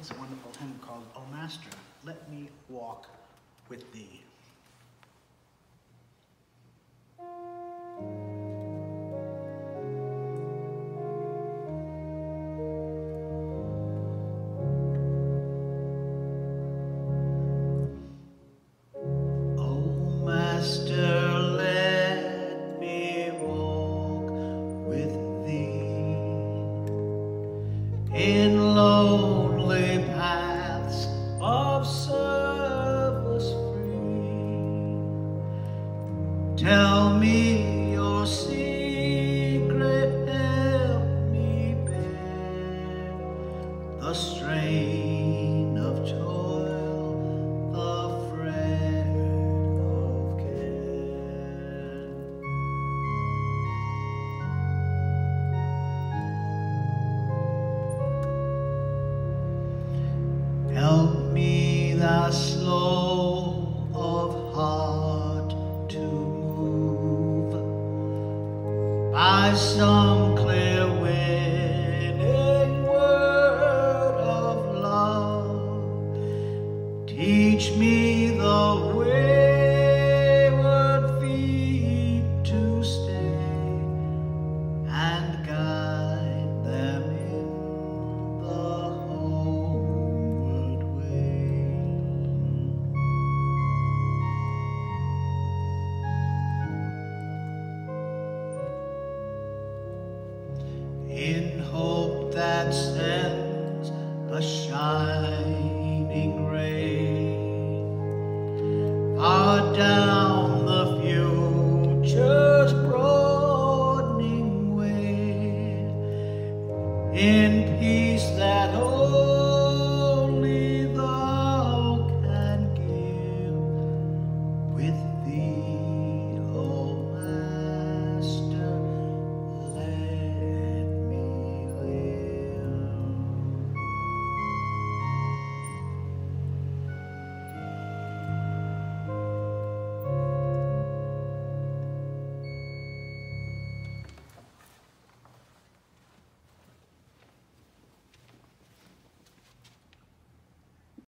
is a wonderful hymn called, O Master, Let Me Walk with Thee. in low lonely paths of service free. Tell me your secret, help me bear the strain. are slow of heart to move by some clear winning word of love. Teach me the down the future's broadening way in peace that holds.